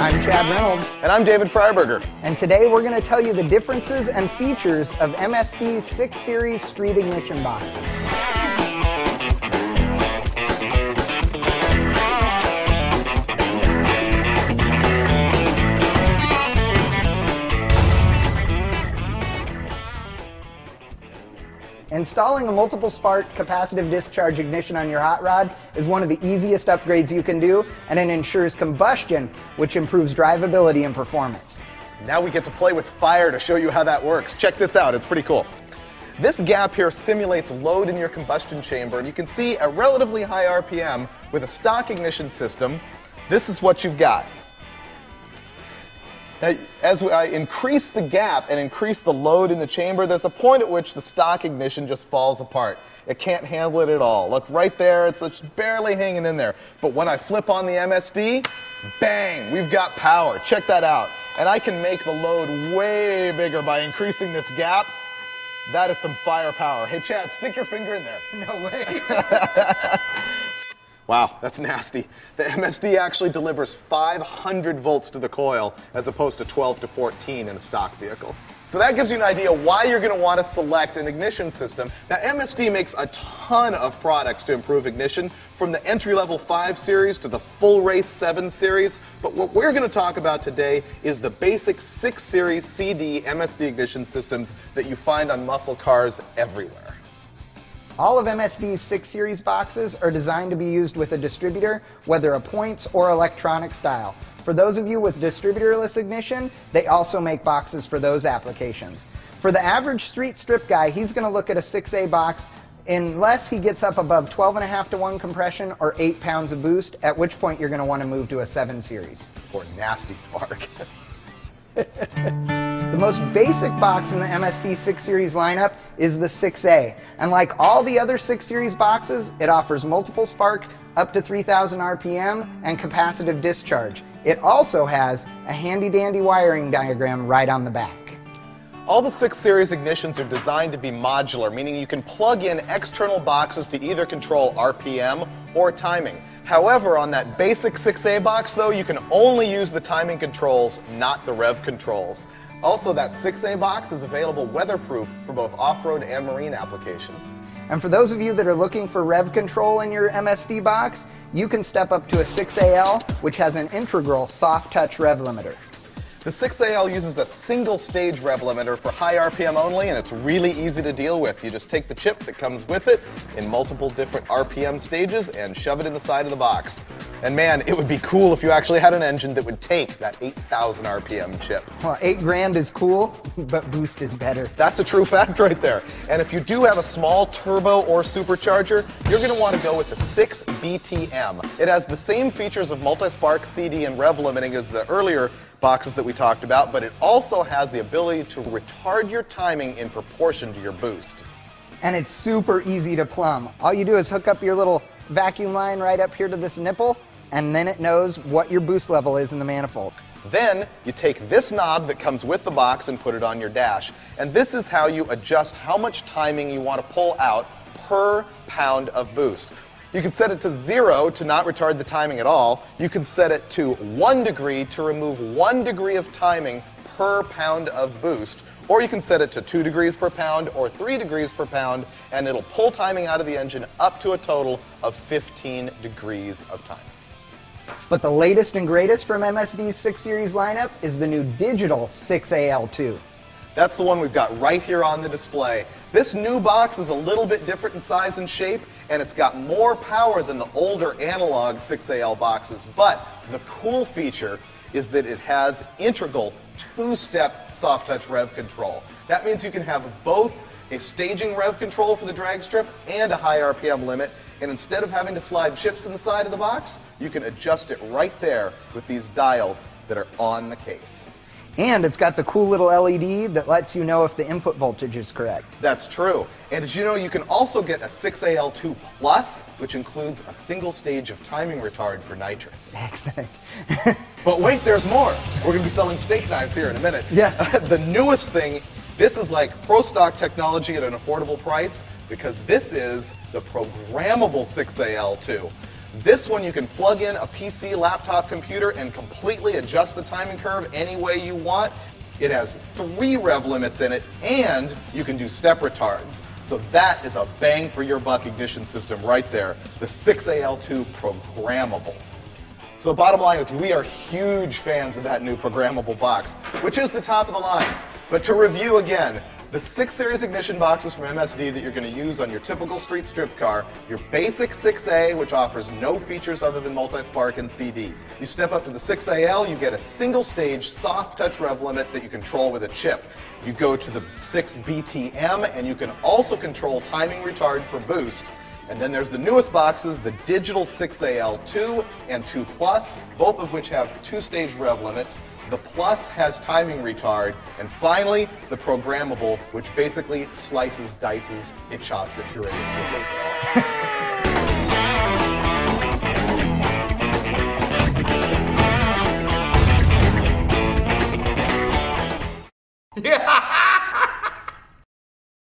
I'm Chad Reynolds. And I'm David Freiberger. And today we're going to tell you the differences and features of MSD's 6 Series street ignition boxes. Installing a multiple spark capacitive discharge ignition on your hot rod is one of the easiest upgrades you can do, and it ensures combustion, which improves drivability and performance. Now we get to play with fire to show you how that works. Check this out, it's pretty cool. This gap here simulates load in your combustion chamber, and you can see at relatively high RPM with a stock ignition system, this is what you've got. As I increase the gap and increase the load in the chamber, there's a point at which the stock ignition just falls apart. It can't handle it at all. Look right there, it's just barely hanging in there. But when I flip on the MSD, bang, we've got power. Check that out. And I can make the load way bigger by increasing this gap. That is some firepower. Hey, Chad, stick your finger in there. No way. Wow, that's nasty. The MSD actually delivers 500 volts to the coil as opposed to 12 to 14 in a stock vehicle. So that gives you an idea why you're going to want to select an ignition system. Now, MSD makes a ton of products to improve ignition, from the entry-level 5 series to the full race 7 series. But what we're going to talk about today is the basic 6 series CD MSD ignition systems that you find on muscle cars everywhere. All of MSD's 6 Series boxes are designed to be used with a distributor, whether a points or electronic style. For those of you with distributorless ignition, they also make boxes for those applications. For the average street strip guy, he's going to look at a 6A box unless he gets up above 12.5 to 1 compression or 8 pounds of boost, at which point you're going to want to move to a 7 Series. For nasty spark. The most basic box in the MSD 6 Series lineup is the 6A. And like all the other 6 Series boxes, it offers multiple spark, up to 3000 RPM, and capacitive discharge. It also has a handy dandy wiring diagram right on the back. All the 6 Series ignitions are designed to be modular, meaning you can plug in external boxes to either control RPM or timing. However, on that basic 6A box, though, you can only use the timing controls, not the rev controls. Also, that 6A box is available weatherproof for both off-road and marine applications. And for those of you that are looking for rev control in your MSD box, you can step up to a 6AL, which has an integral soft touch rev limiter. The 6AL uses a single stage rev limiter for high RPM only, and it's really easy to deal with. You just take the chip that comes with it in multiple different RPM stages and shove it in the side of the box. And man, it would be cool if you actually had an engine that would take that 8,000 RPM chip. Well, eight grand is cool, but boost is better. That's a true fact right there. And if you do have a small turbo or supercharger, you're going to want to go with the 6BTM. It has the same features of multi-spark CD and rev limiting as the earlier boxes that we talked about, but it also has the ability to retard your timing in proportion to your boost. And it's super easy to plumb. All you do is hook up your little vacuum line right up here to this nipple, and then it knows what your boost level is in the manifold. Then you take this knob that comes with the box and put it on your dash. And this is how you adjust how much timing you want to pull out per pound of boost. You can set it to zero to not retard the timing at all. You can set it to one degree to remove one degree of timing per pound of boost. Or you can set it to two degrees per pound or three degrees per pound, and it'll pull timing out of the engine up to a total of 15 degrees of time. But the latest and greatest from MSD's 6 Series lineup is the new digital 6AL2. That's the one we've got right here on the display. This new box is a little bit different in size and shape, and it's got more power than the older analog 6AL boxes. But the cool feature is that it has integral two-step soft touch rev control. That means you can have both a staging rev control for the drag strip and a high RPM limit. And instead of having to slide chips in the side of the box, you can adjust it right there with these dials that are on the case. And it's got the cool little LED that lets you know if the input voltage is correct. That's true. And did you know you can also get a 6AL2 Plus, which includes a single stage of timing retard for nitrous. Excellent. but wait, there's more. We're going to be selling steak knives here in a minute. Yeah. the newest thing, this is like pro stock technology at an affordable price because this is the programmable 6AL2. This one you can plug in a PC, laptop, computer, and completely adjust the timing curve any way you want. It has three rev limits in it, and you can do step retards. So that is a bang for your buck ignition system right there. The 6AL2 programmable. So bottom line is we are huge fans of that new programmable box, which is the top of the line. But to review again, the 6 Series ignition boxes from MSD that you're going to use on your typical street strip car, your basic 6A, which offers no features other than multi-spark and CD. You step up to the 6AL, you get a single stage soft touch rev limit that you control with a chip. You go to the 6BTM and you can also control timing retard for boost. And then there's the newest boxes, the digital 6AL2 and 2 Plus, both of which have two-stage rev limits. The Plus has timing retard. And finally, the programmable, which basically slices, dices, it chops it, you're